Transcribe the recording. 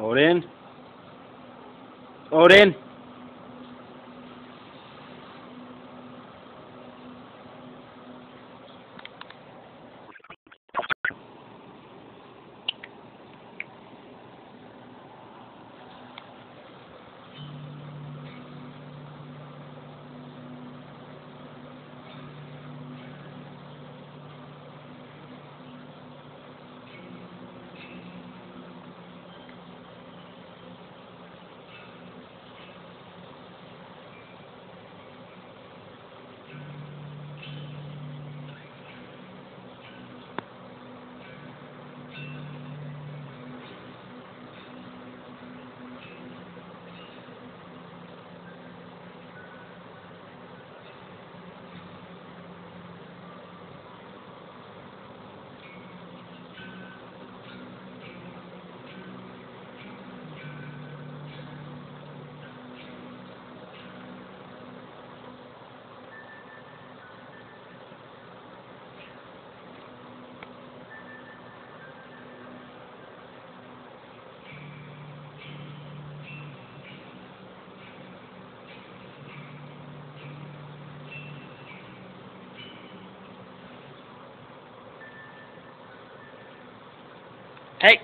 Odin. Odin. Hey!